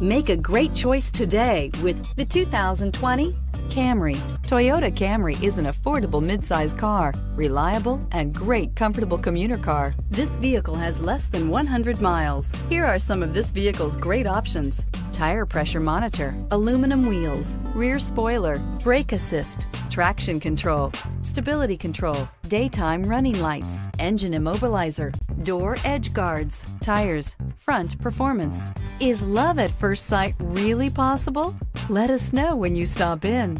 Make a great choice today with the 2020 Camry. Toyota Camry is an affordable midsize car, reliable and great comfortable commuter car. This vehicle has less than 100 miles. Here are some of this vehicle's great options. Tire pressure monitor, aluminum wheels, rear spoiler, brake assist, traction control, stability control, daytime running lights, engine immobilizer, door edge guards, tires, front performance. Is love at first sight really possible? Let us know when you stop in.